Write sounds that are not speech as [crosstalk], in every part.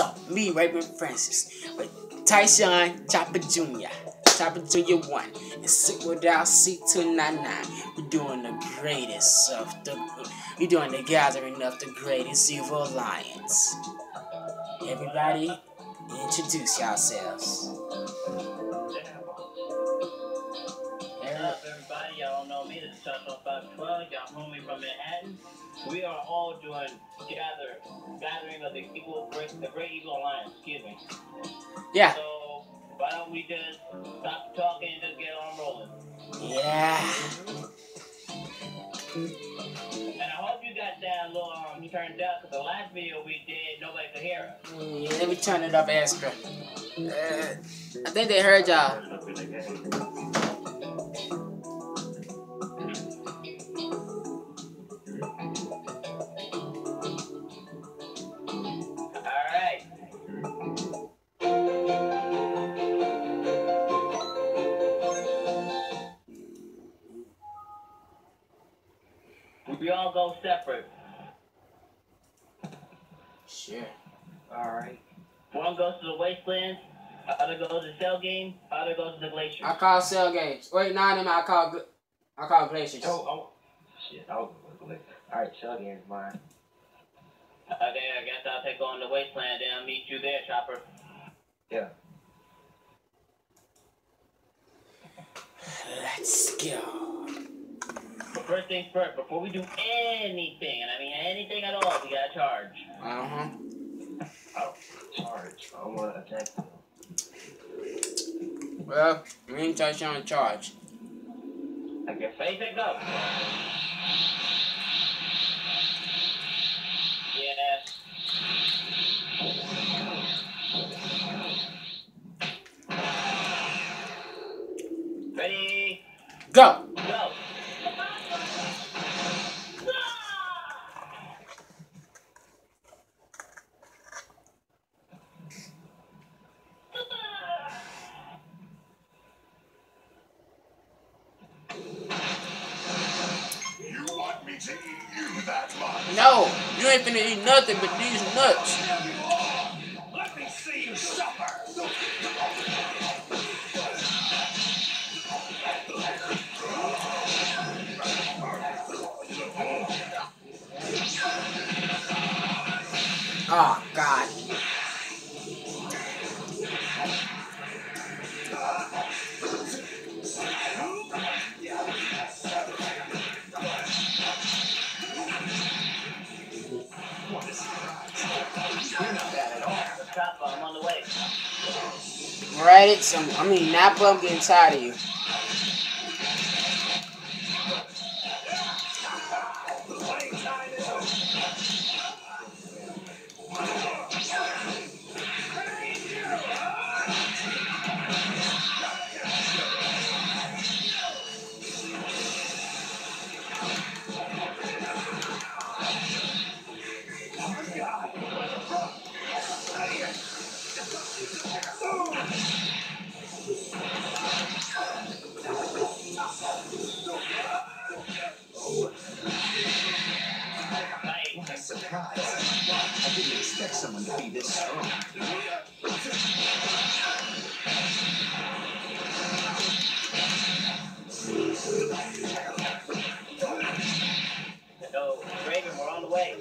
Up? Me, Raven Francis, with Tyson Chopper Jr. Chopper Jr. 1 and sit without C299. We're doing the greatest of the we're doing the gathering of the greatest evil alliance. Everybody, introduce yourselves. What's up, everybody? Y'all don't know me. This is Touch on 512. Y'all homie from Manhattan. We are all doing gather, gathering of the evil, great, the Great Evil Alliance. Excuse me. Yeah. So why don't we just stop talking and just get on rolling? Yeah. And I hope you got that little um turned up because the last video we did, nobody could hear us. Yeah, let me turn it up extra. Uh, I think they heard y'all. We all go separate. Sure. Alright. One goes to the wastelands, other goes to cell game, other goes to the glacier. I call cell games. Wait, nah, them I call gl- I call glaciers. Oh, oh. Shit, oh, alright, shell game's mine. Uh, okay, I guess I'll take on the wasteland and I'll meet you there, Chopper. Yeah. Let's go. First things first, before we do anything, and I mean anything at all, we gotta charge. Uh huh. Oh, charge. I want to attack them. Well, we ain't touch on charge. I get face and go. Yes. Ready, Go. go. You want me to eat you that much? No, you ain't finna eat nothing but these nuts. Let me see you suffer. Oh Some. I mean, Nappa. I'm getting tired of you. Raven, we're on the way.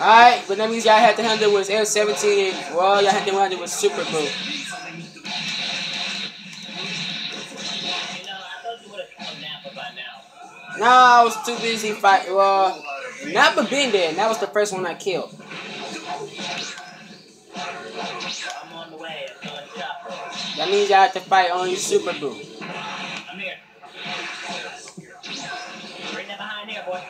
Alright, but that means y'all had to handle with F-17. Well, y'all had to handle with Super have now. No, I was too busy fighting. Well, Nappa been there, that was the first one I killed. I'm on the way. I'm. That means y'all had to fight only Super Buu. I'm here. Bring that behind here, boy.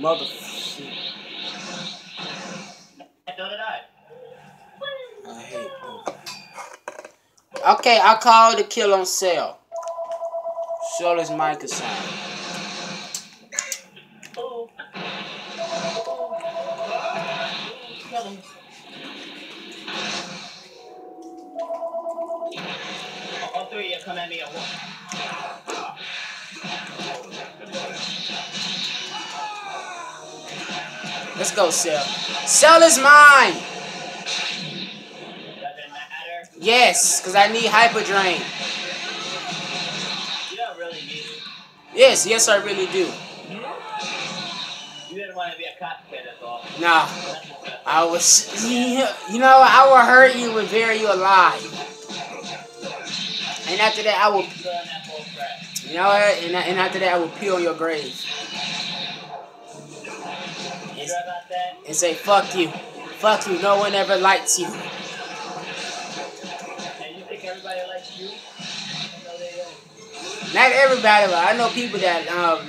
Mother. I. Hate. Okay, I call the kill on sale. Show is my concern. Ooh. All three of you come at me at once. Let's go, Cell. Cell is mine! Yes, because I need Hyper Drain. You don't really need it. Yes, yes, I really do. You didn't want to be a cop kid, that's all. Nah. I was. You know, I will hurt you and bury you alive. And after that, I will. Still in that bull crap. You know what? And, and after that, I will pee on your grave and, sure about that? and say, "Fuck you, fuck you." No one ever likes you. And you think everybody likes you? No, they don't. Not everybody, but I know people that um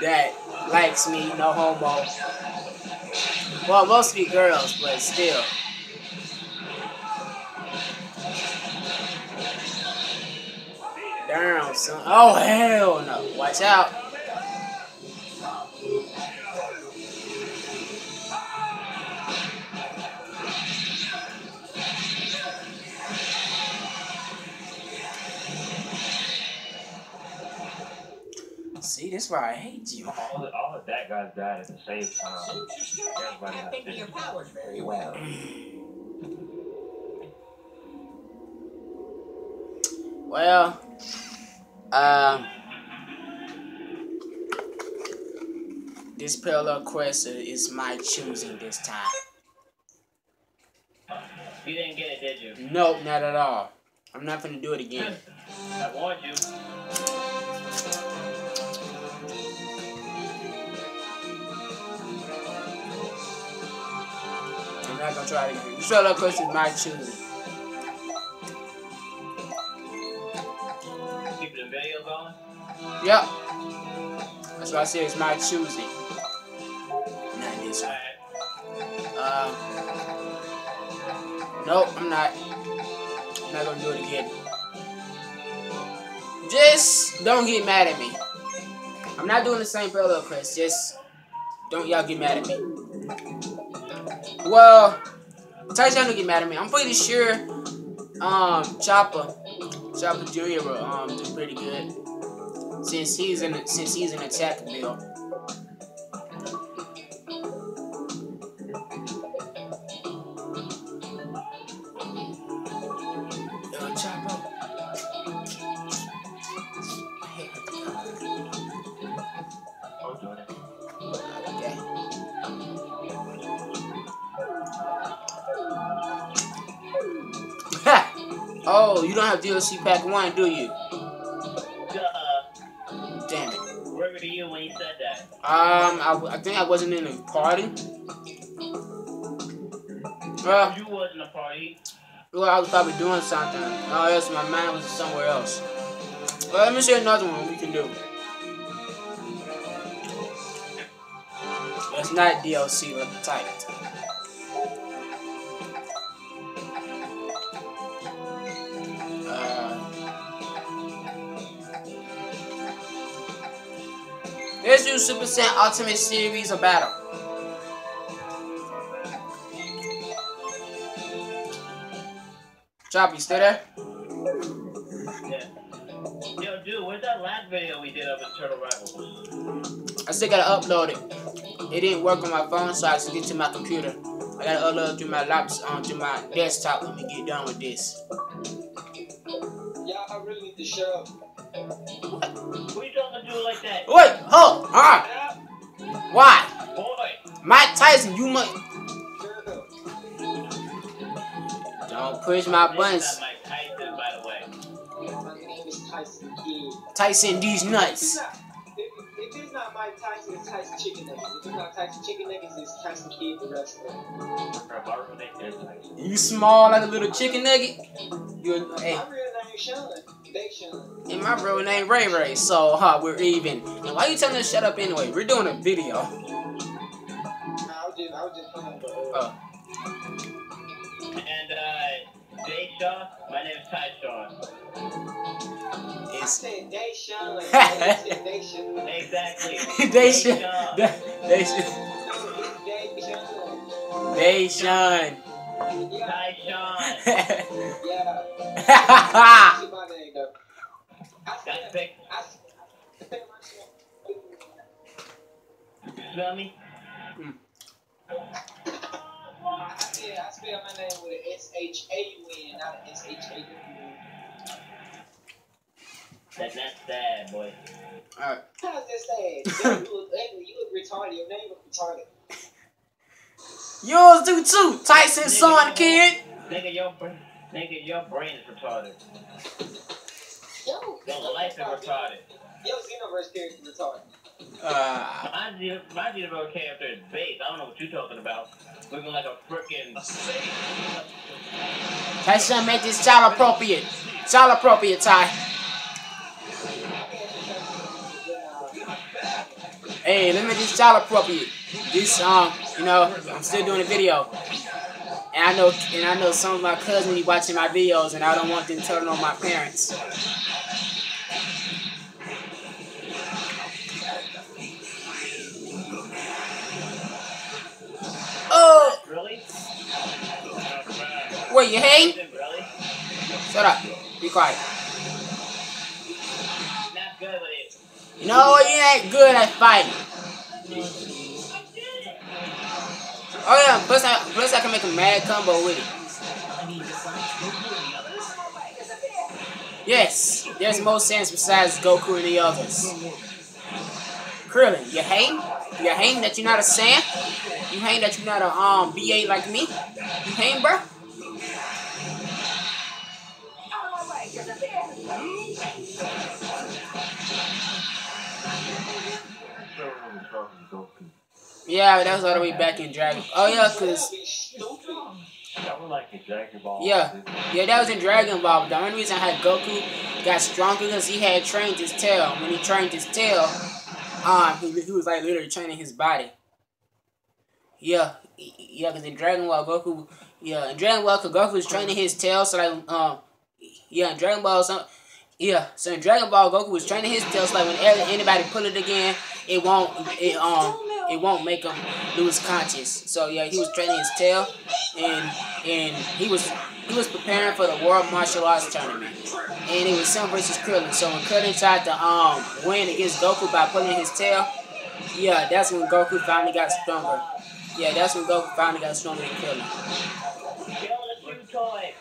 that likes me. No homo. Well, mostly girls, but still. Damn, son. Oh hell no! Watch out. See, this is why I hate you. All the, all the that guys died at the same time. Everybody got Thinking your finished. powers very well. Well, um, this parallel quest is my choosing this time. You didn't get it, did you? Nope, not at all. I'm not gonna do it again. I warned you. Not gonna try it again. This parallel quest is my choosing. Keep the video going. Yep. That's why I said it's my choosing. Not this one. Um. Nope, I'm not. I'm not gonna do it again. Just don't get mad at me. I'm not doing the same parallel quest. Just don't y'all get mad at me. Well, Tyson don't get mad at me. I'm pretty sure um Chopper, Chopper Jr. will um do pretty good since he's in since he's an attack build. Oh, you don't have DLC pack one, do you? Duh. Damn it. Where were you when you said that? Um, I, I think I wasn't in the party. Well, You wasn't in a party. well, I was probably doing something. Oh, yes, my mind was somewhere else. Well, let me see another one we can do. It's not DLC, but type. Uh, let's do Super Saiyan Ultimate Series of Battle. Chop, you still there? Yeah. Yo, dude, where's that last video we did of the Turtle Rivals? I still gotta upload it. It didn't work on my phone, so I had to get to my computer. I gotta upload it to my laptop, um, to my desktop when we get done with this. Y'all, I really need to shut up. Who you talking to like that? Wait, hold, ah, why? Boy! Mike Tyson, you must Shut don't push my This buttons. Mike Tyson, by the way. My name is Tyson Kidd. Tyson these If it's nuts. not, if, if it's not Mike Tyson, it's Tyson Chicken Nuggets. If it's not Tyson Chicken Nuggets, it's Tyson Kidd, the wrestler. Bro, my real name is Tyson. You small like a little chicken nugget. You, hey, My real name is Sean. They Sean. And my real name Ray Ray. So, huh, we're even. And why you telling us to shut up anyway? We're doing a video. Nah, I was just, I was just playing, but uh, Oh, And, uh, Dave Shaw, my name is Ty Shaw. I said they Sean. Like, I said they Sean. Exactly. [laughs] they should. Shaw. They should. No, it's they Sean. They shun. Yeah, [laughs] [laughs] Ty Shaw. yeah. That's my name, though. smell me? Yeah, I spell my name with an S H A U N, not an S H A U N. That, that's sad, boy. Alright. How's that sad? you look ugly. You look retarded. Your name look retarded. Yours do too. Tyson's son, kid. Nigga, your, br- nigga, your brain is retarded. Yo, Your life is retarded. Yo, Xenoverse character retarded. Uh, My, my Xenoverse character is base. I don't know what you're talking about. Looking like a freaking. Tyson made this child appropriate. Child appropriate, Ty. Hey, let me make this child appropriate. This um, you know, I'm still doing a video. And I know and I know some of my cousins be watching my videos and I don't want them telling on my parents. Oh, Really? wait, you hate? Shut up. Be quiet. Not good with it. You know what? You ain't good at fighting. Oh yeah, plus I plus I can make a mad combo with it. Yes, there's more sense besides Goku and the others. Krillin, you hate? You hate that you're not a Saiyan? You hate that you're not a um BA like me? You hate, bro? Yeah, that was all the way back in Dragon. Ball Oh yeah, cause. Yeah. Yeah, that was in Dragon Ball. The only reason I had Goku got stronger because he had trained his tail. When he trained his tail, um, he, he was like literally training his body. Yeah, yeah, because in Dragon Ball, Goku, yeah, in Dragon Ball, cause Goku was training his tail, so like, um, yeah, in Dragon Ball, so, yeah, so in Dragon Ball, Goku was training his tail, so like whenever anybody pull it again, it won't, it um, it won't make him lose conscious. So yeah, he was training his tail, and and he was he was preparing for the World Martial Arts Tournament, and it was Sam versus Krillin. So when Krillin tried to um win against Goku by pulling his tail, yeah, that's when Goku finally got stronger. Yeah, that's when Goku finally got stronger than Krillin. Toy.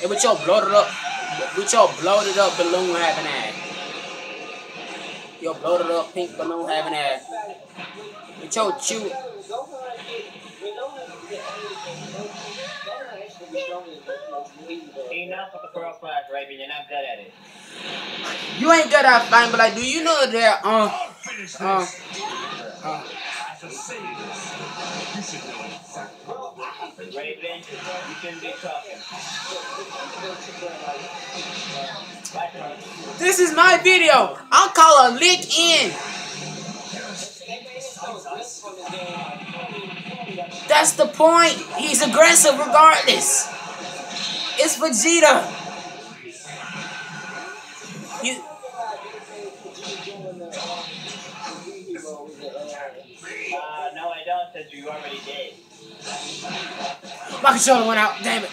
Hey, your bloated up, with your bloated up balloon having ass. Your bloated up pink balloon having ass. With your chew. Ain't enough with the pearl flash, Raven. You're not good at it. You ain't good at fighting, but like, do you know that Finish this. um uh, it. Raven, you shouldn't be talking. this is my video. I'll call a lick in. That's the point. He's aggressive regardless. It's Vegeta. You, Uh, no, I don't, since you already. My controller went out. Damn it.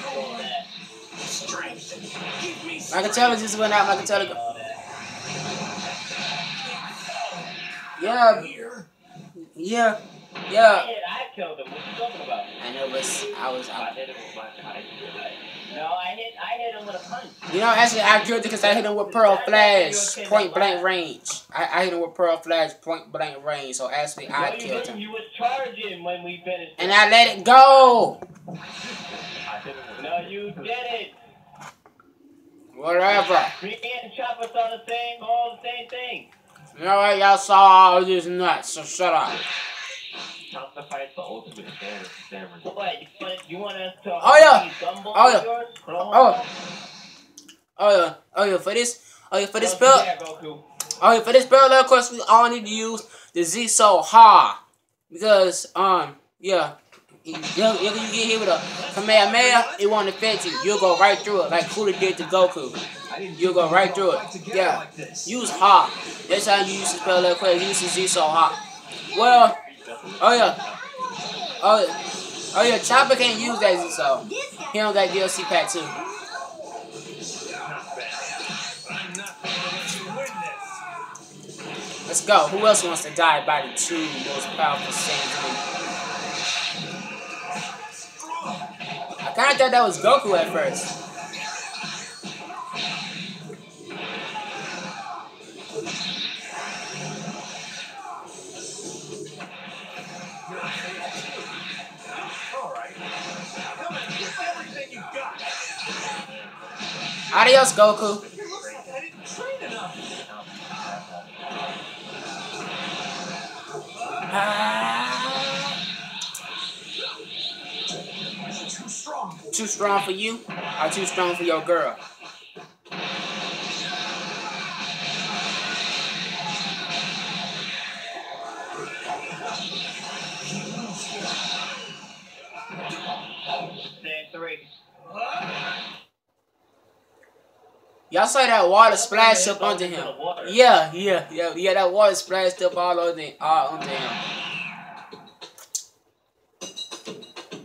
My controller just went out. My controller. Go- yeah, yeah, yeah. I killed him. What you talking about? I know, but I was. I I, hit it with my knife. No, I hit, I hit him with a punch. you know, actually, I killed it because I hit him with Pearl Flash, point blank range. I, I hit him with Pearl Flash, point blank range. So actually, I killed him, You was charging when we finished. and I let it go. I hit it with No, you didn't. Whatever. Me and Chopper saw the same, all the same thing. You know what? Y'all saw all this nuts, so shut up. Top the fight, the ultimate damage. damage. What? You want, you want us to? Oh, yeah. these Oh, yeah. yours? Oh. Oh yeah, oh yeah. For this, oh yeah, for this Don't spell, you dare, Goku. oh yeah, for this spell, of course, we all need to use the Z so ha because um yeah. You, you, you get hit with a Kamehameha, it won't affect you. You'll go right through it, like Kula did to Goku. You'll go right through it. Yeah. Use Ha. That's how you use the spell that quick. Use the Z so Ha. Well, Oh yeah. Oh, oh yeah. Chopper can't use that so he don't got DLC pack too. Let's go. Who else wants to die by the two most powerful Saiyans? I kind of thought that was Goku at first. Adios, Goku. Too strong. Too strong for you? Or too strong for your girl? Y'all saw that water splash up under him. Yeah, yeah, yeah, yeah. That water splashed up all over him, all under him.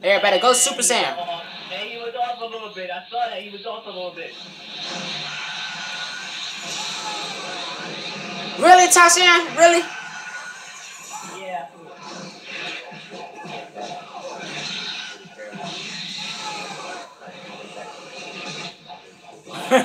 Everybody, go Super Saiyan. Oh, and he was off a little bit. I saw that. He was off a little bit. Really, Taishan? Really? Oh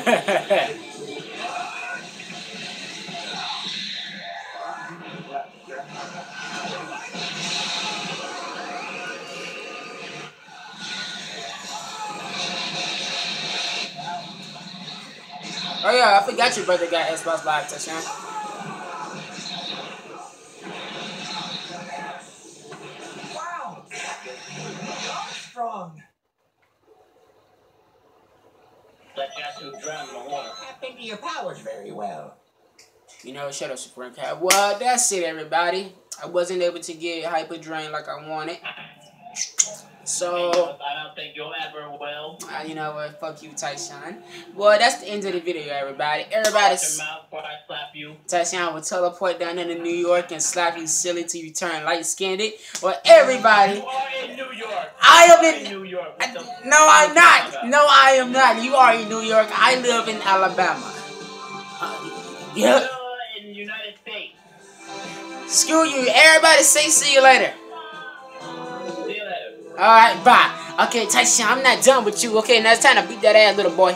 yeah, I forgot your brother got Xbox Live, Taishan. Know, shut up, Supreme Cat. Well, that's it, everybody. I wasn't able to get Hyper Drain like I wanted. So, I don't think you'll ever will. uh, you know what? Fuck you, Taishan. Well, that's the end of the video, everybody. Everybody, Watch your mouth before I slap you. Taishan will teleport down into New York and slap you silly till you turn light skinned. It Well, everybody, You are in New York. I am are in. New York. I- no, I'm not. No, I am not. You are in New York. I live in Alabama. Uh, yeah. Screw you. Everybody say see you later. Later. Alright, bye. Okay, Tyson, I'm not done with you. Okay, now it's time to beat that ass, little boy.